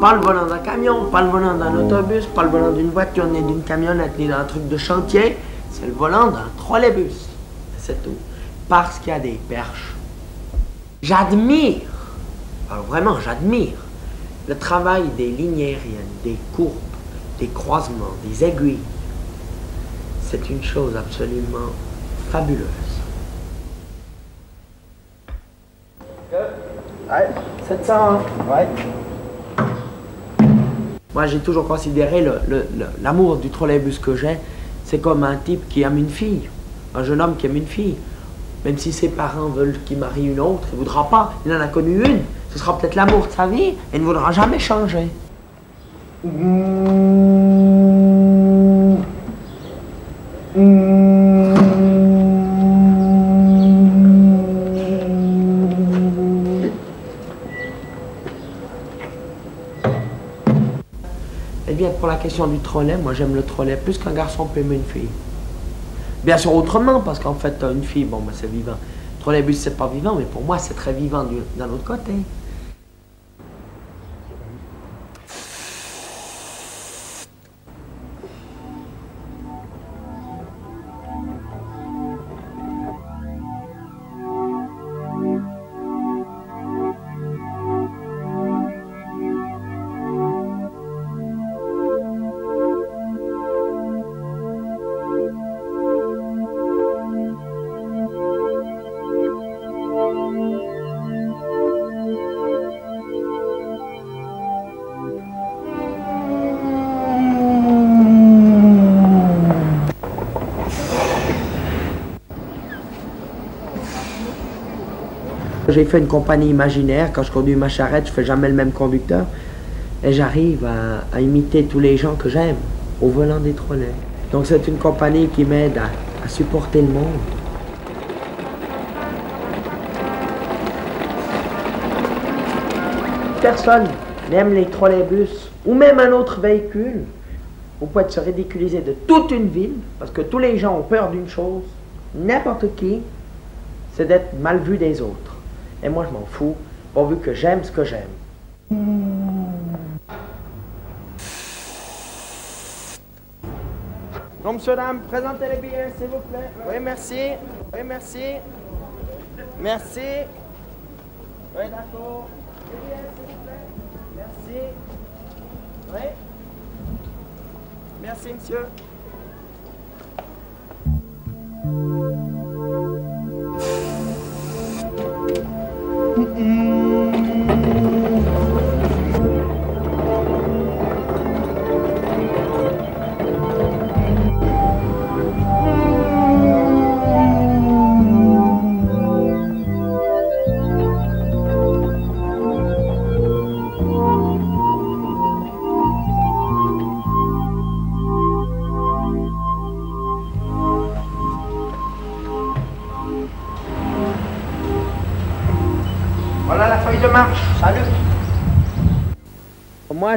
Pas le volant d'un camion, pas le volant d'un autobus, pas le volant d'une voiture, ni d'une camionnette, ni d'un truc de chantier. C'est le volant d'un trolleybus. C'est tout. Parce qu'il y a des perches. J'admire, alors vraiment j'admire, le travail des lignes aériennes, des courbes, des croisements, des aiguilles. C'est une chose absolument fabuleuse. Ouais, 700, hein? Ouais. Moi, j'ai toujours considéré l'amour du trolleybus que j'ai, c'est comme un type qui aime une fille, un jeune homme qui aime une fille. Même si ses parents veulent qu'il marie une autre, il ne voudra pas. Il en a connu une. Ce sera peut-être l'amour de sa vie et il ne voudra jamais changer. Eh bien, pour la question du trolley, moi j'aime le trolley plus qu'un garçon peut aimer une fille. Bien sûr, autrement, parce qu'en fait, une fille, bon, ben, c'est vivant. Trolleybus, c'est pas vivant, mais pour moi, c'est très vivant du- d'un autre côté. J'ai fait une compagnie imaginaire. Quand je conduis ma charrette, je fais jamais le même conducteur. Et j'arrive à, imiter tous les gens que j'aime au volant des trolleys. Donc c'est une compagnie qui m'aide à, supporter le monde. Personne n'aime les trolleybus ou même un autre véhicule. Vous pouvez se ridiculiser de toute une ville parce que tous les gens ont peur d'une chose, n'importe qui, c'est d'être mal vu des autres. Et moi, je m'en fous, pourvu que j'aime ce que j'aime. Non, monsieur, dame, présentez les billets, s'il vous plaît. Oui, merci. Oui, merci. Merci. Oui, d'accord. Les billets, s'il vous plaît. Merci. Oui. Merci, monsieur. Voilà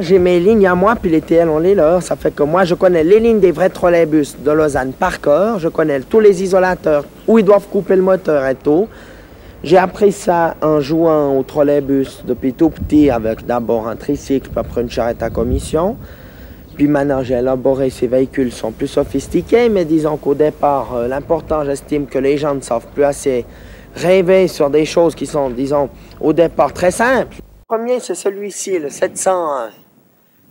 J'ai mes lignes à moi, puis les TL, on les leur. Ça fait que moi, je connais les lignes des vrais trolleybus de Lausanne par cœur. Je connais tous les isolateurs, où ils doivent couper le moteur et tout. J'ai appris ça en jouant au trolleybus depuis tout petit, avec d'abord un tricycle, puis après une charrette à commission. Puis maintenant, j'ai élaboré ces véhicules sont plus sophistiqués, mais disons qu'au départ, euh, l'important, j'estime que les gens ne savent plus assez rêver sur des choses qui sont, disons, au départ très simples. Le premier, c'est celui-ci, le 701.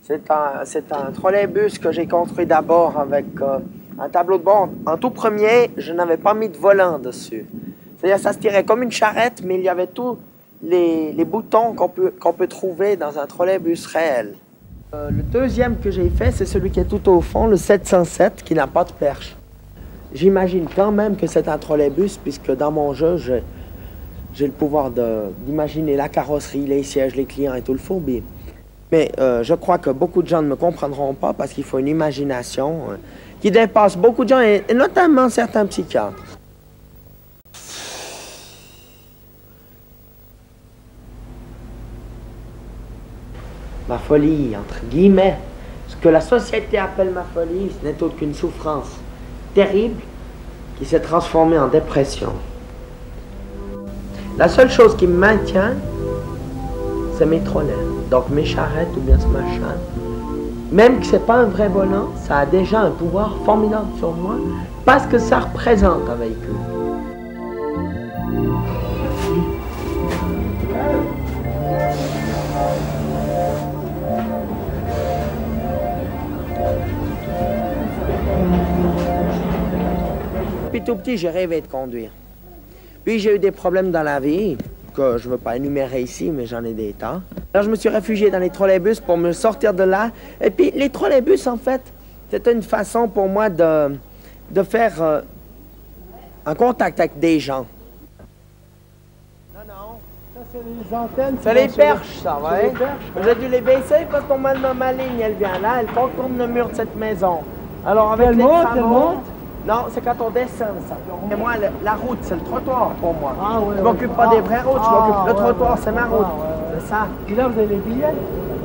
C'est un, trolleybus que j'ai construit d'abord avec euh, un tableau de bord. En tout premier, je n'avais pas mis de volant dessus. C'est-à-dire, ça se tirait comme une charrette, mais il y avait tous les, boutons qu'on peut, peut trouver dans un trolleybus réel. Euh, le deuxième que j'ai fait, c'est celui qui est tout au fond, le 707, qui n'a pas de perche. J'imagine quand même que c'est un trolleybus, puisque dans mon jeu, j'ai, le pouvoir d'imaginer la carrosserie, les sièges, les clients et tout le fourbi. Mais euh, je crois que beaucoup de gens ne me comprendront pas parce qu'il faut une imagination euh, qui dépasse beaucoup de gens, et, notamment certains psychiatres. Ma folie, entre guillemets, ce que la société appelle ma folie, ce n'est autre qu'une souffrance terrible qui s'est transformée en dépression. La seule chose qui me maintient, c'est mes trolleys. Donc mes charrettes ou bien ce machin, même que c'est pas un vrai volant, ça a déjà un pouvoir formidable sur moi parce que ça représente un véhicule. Depuis tout petit, j'ai rêvé de conduire. Puis j'ai eu des problèmes dans la vie que je ne veux pas énumérer ici, mais j'en ai des tas. Alors je me suis réfugié dans les trolleybus pour me sortir de là. Et puis les trolleybus, en fait, c'était une façon pour moi de, de faire euh, un contact avec des gens. Non, non. Ça, c'est les antennes. C'est les perches, ça, ouais. J'ai dû les baisser parce que ma, ma ligne, elle vient là, elle contourne le mur de cette maison. Alors avec Elle les monte, elle monte Non, c'est quand on descend, ça. Et moi, le- la route, c'est le trottoir pour moi. Ah, je ouais. m'occupe pas Ah, des vraies routes, je ah, m'occupe. Le ouais, trottoir, ouais. c'est ma Ah, route. ouais, Puis là, vous avez les billets.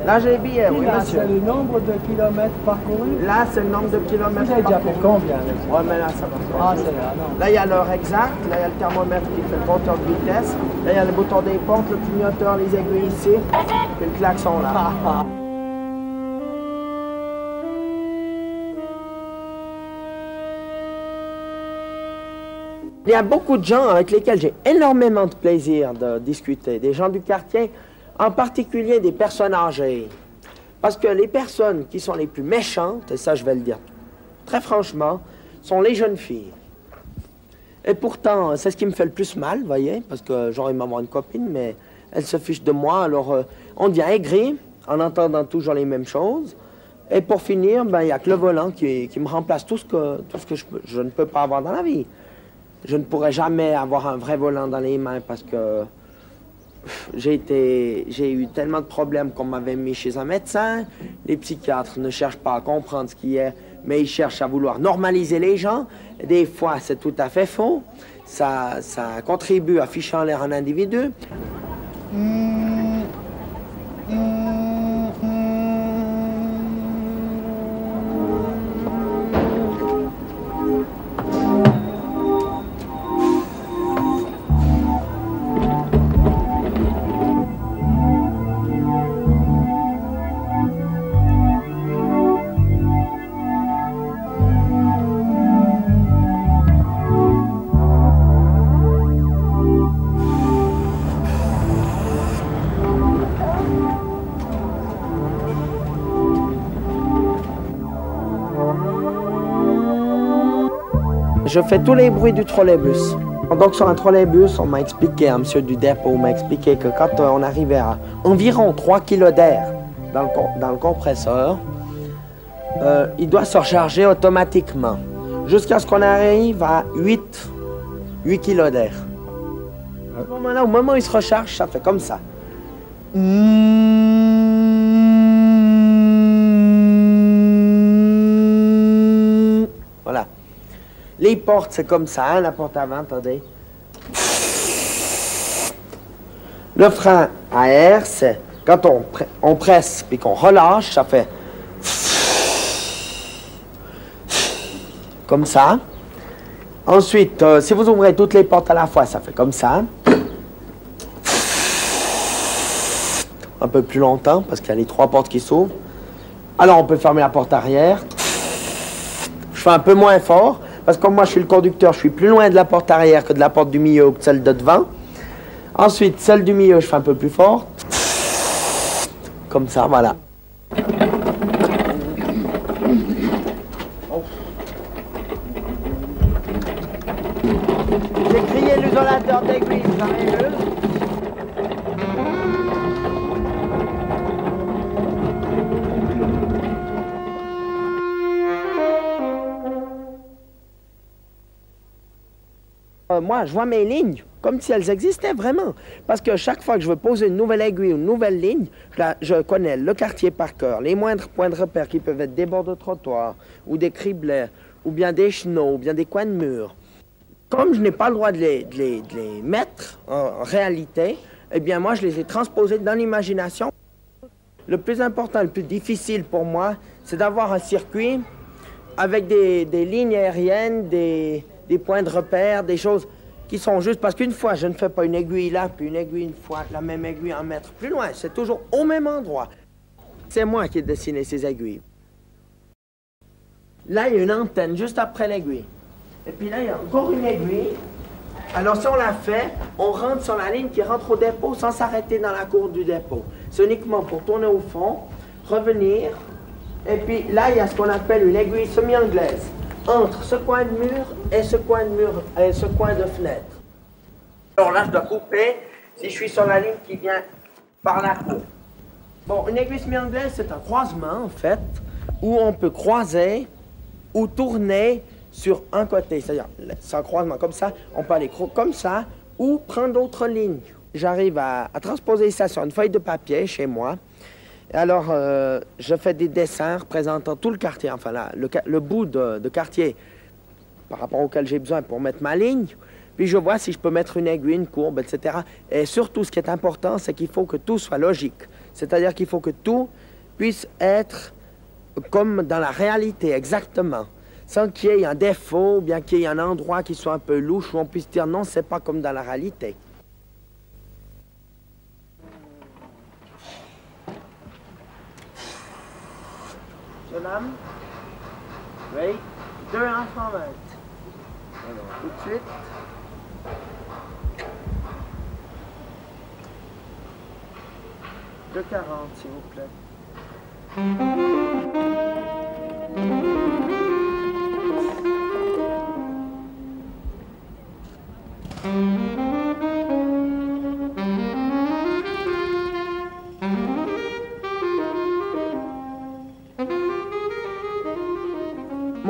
Là, j'ai les billets, Puis oui, là, monsieur. c'est le nombre de kilomètres parcourus? Là, c'est le nombre de kilomètres. Vous avez déjà fait combien Ouais, mais là, ça va. Ah, c'est là, non. Là, il y a l'heure exacte. Là, il y a le thermomètre qui fait le compteur de vitesse. Là, il y a le bouton des portes, le clignoteur, les aiguilles ici. Puis le klaxon là. Ah, Il y a beaucoup de gens avec lesquels j'ai énormément de plaisir de discuter, des gens du quartier, en particulier des personnes âgées. Parce que les personnes qui sont les plus méchantes, et ça je vais le dire très franchement, sont les jeunes filles. Et pourtant, c'est ce qui me fait le plus mal, voyez, parce que j'aurais aimé avoir une copine, mais elle se fiche de moi, alors euh, on devient aigri en entendant toujours les mêmes choses. Et pour finir, ben, il n'y a que le volant qui, qui me remplace tout ce que, tout ce que je, je ne peux pas avoir dans la vie. Je ne pourrai jamais avoir un vrai volant dans les mains parce que j'ai été, j'ai eu tellement de problèmes qu'on m'avait mis chez un médecin. Les psychiatres ne cherchent pas à comprendre ce qui est, mais ils cherchent à vouloir normaliser les gens. Des fois, c'est tout à fait faux. Ça, ça contribue à ficher en l'air un individu. Je fais tous les bruits du trolleybus. Donc sur un trolleybus, on m'a expliqué, un monsieur du dépôt m'a expliqué que quand euh, on arrivait à environ 3 kg d'air dans, dans le compresseur, euh, il doit se recharger automatiquement jusqu'à ce qu'on arrive à 8, 8 kg d'air. À ce moment-là, au moment où il se recharge, ça fait comme ça. Les portes, c'est comme ça, hein, la porte avant, attendez. Le frein à air, c'est quand on, pre- on presse puis qu'on relâche, ça fait comme ça. Ensuite, euh, si vous ouvrez toutes les portes à la fois, ça fait comme ça. Un peu plus longtemps parce qu'il y a les trois portes qui s'ouvrent. Alors on peut fermer la porte arrière. Je fais un peu moins fort, parce que moi je suis le conducteur, je suis plus loin de la porte arrière que de la porte du milieu ou que celle de devant. Ensuite, celle du milieu, je fais un peu plus fort. Comme ça, voilà. Euh, moi, je vois mes lignes comme si elles existaient vraiment. Parce que chaque fois que je veux poser une nouvelle aiguille ou une nouvelle ligne, je, connais le quartier par cœur, les moindres points de repère qui peuvent être des bords de trottoir, ou des criblets, ou bien des chenaux, ou bien des coins de mur. Comme je n'ai pas le droit de les, mettre en, réalité, eh bien moi, je les ai transposés dans l'imagination. Le plus important, le plus difficile pour moi, c'est d'avoir un circuit avec des lignes aériennes, des, des points de repère, des choses qui sont juste parce qu'une fois, je ne fais pas une aiguille là, puis une aiguille une fois, la même aiguille un mètre plus loin. C'est toujours au même endroit. C'est moi qui ai dessiné ces aiguilles. Là, il y a une antenne juste après l'aiguille. Et puis là, il y a encore une aiguille. Alors, si on la fait, on rentre sur la ligne qui rentre au dépôt sans s'arrêter dans la cour du dépôt. C'est uniquement pour tourner au fond, revenir. Et puis là, il y a ce qu'on appelle une aiguille semi-anglaise entre ce coin de mur et ce coin de mur et ce coin de fenêtre. Alors là, je dois couper si je suis sur la ligne qui vient par la cour. Bon, une aiguille semi-anglaise, c'est un croisement, en fait, où on peut croiser ou tourner sur un côté. C'est-à-dire, c'est un croisement comme ça, on peut aller comme ça ou prendre d'autres lignes. J'arrive à, transposer ça sur une feuille de papier chez moi. Alors, euh, je fais des dessins représentant tout le quartier, enfin là, le, bout de, de, quartier par rapport auquel j'ai besoin pour mettre ma ligne. Puis je vois si je peux mettre une aiguille, une courbe, etc. Et surtout, ce qui est important, c'est qu'il faut que tout soit logique. C'est-à-dire qu'il faut que tout puisse être comme dans la réalité, exactement. Sans qu'il y ait un défaut, ou bien qu'il y ait un endroit qui soit un peu louche, où on puisse dire non, c'est pas comme dans la réalité. Homme Oui 2 120. Tout de suite. De 40, s'il vous plaît.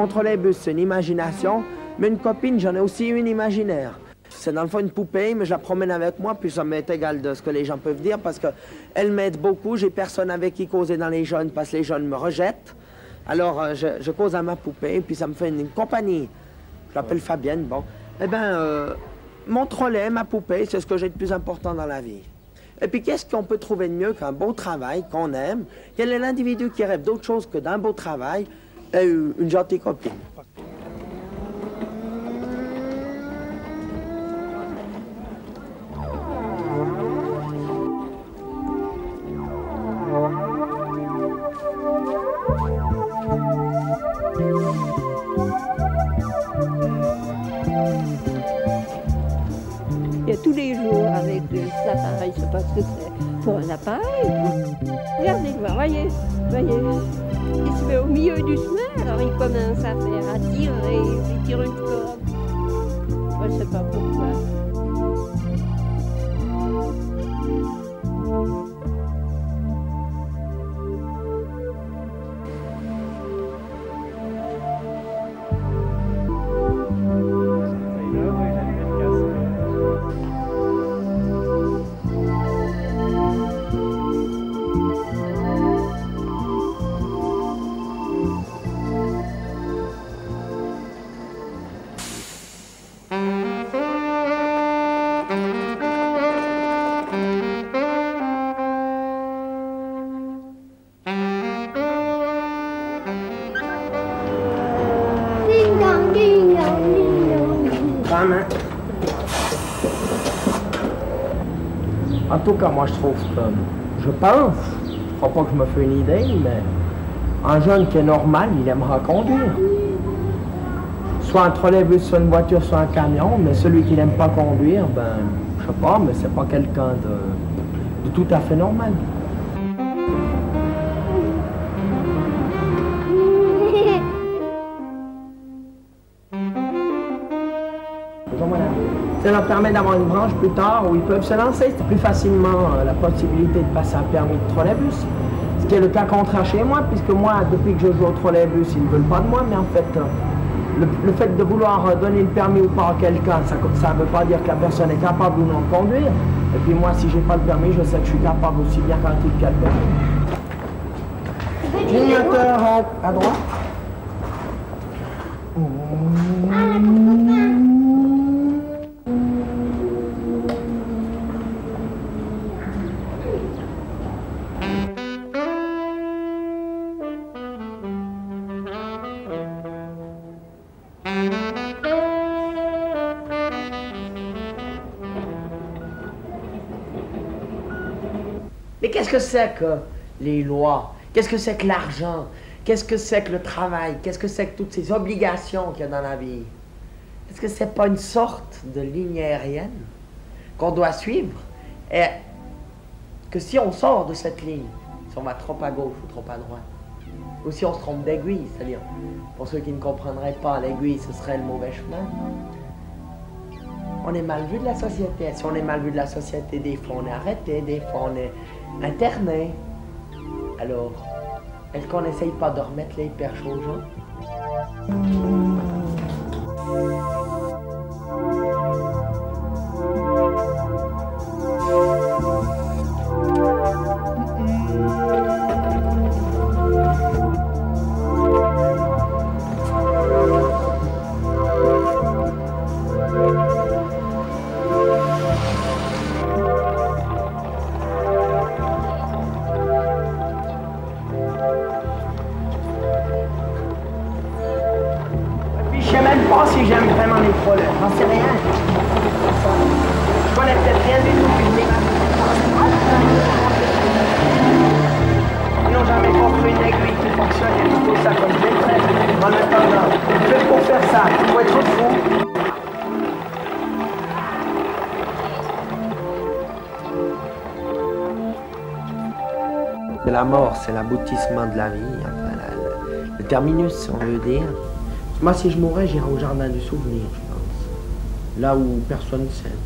Mon trolleybus, c'est une imagination, mais une copine, j'en ai aussi une imaginaire. C'est dans le fond une poupée, mais je la promène avec moi, puis ça m'est égal de ce que les gens peuvent dire, parce qu'elle m'aide beaucoup. J'ai personne avec qui causer dans les jeunes, parce que les jeunes me rejettent. Alors, euh, je, cause à ma poupée, puis ça me fait une, compagnie. Je l'appelle Fabienne, bon. Eh bien, euh, mon trolley, ma poupée, c'est ce que j'ai de plus important dans la vie. Et puis, qu'est-ce qu'on peut trouver de mieux qu'un beau travail qu'on aime? Quel est l'individu qui rêve d'autre chose que d'un beau travail? Et une gentille copine? tous les jours avec des appareils, je sais pas ce que c'est, pour un appareil. Regardez, voyez, voyez. Il se met au milieu du chemin, alors il commence à faire, à tirer, il tire une corde. Je sais pas pourquoi. En tout cas, moi, je trouve que, je pense, je crois pas que je me fais une idée, mais un jeune qui est normal, il aimera conduire. Soit un trolleybus, soit une voiture, soit un camion, mais celui qui n'aime pas conduire, ben, je sais pas, mais c'est pas quelqu'un de tout à fait normal. Ça leur permet d'avoir une branche plus tard où ils peuvent se lancer plus facilement euh, la possibilité de passer un permis de trolleybus. Ce qui est le cas contraire chez moi, puisque moi, depuis que je joue au trolleybus, ils ne veulent pas de moi, mais en fait, euh, le, fait de vouloir euh, donner le permis ou pas à quelqu'un, ça ne veut pas dire que la personne est capable ou non de conduire. Et puis moi, si j'ai pas le permis, je sais que je suis capable aussi bien qu'un type qui a le permis. Clignoteur à droite. Et qu'est-ce que c'est que les lois? Qu'est-ce que c'est que l'argent? Qu'est-ce que c'est que le travail? Qu'est-ce que c'est que toutes ces obligations qu'il y a dans la vie? Est-ce que c'est pas une sorte de ligne aérienne qu'on doit suivre? Et que si on sort de cette ligne, si on va trop à gauche ou trop à droite, ou si on se trompe d'aiguille, c'est-à-dire, pour ceux qui ne comprendraient pas, l'aiguille, ce serait le mauvais chemin, on est mal vu de la société. Si on est mal vu de la société, des fois on est arrêté, des fois on est interné. Alors, est-ce qu'on n'essaye pas de remettre les perches aux gens? La mort, c'est l'aboutissement de la vie, le terminus, on veut dire. Moi, si je mourais, j'irais au jardin du souvenir, je pense. Là où personne ne sait.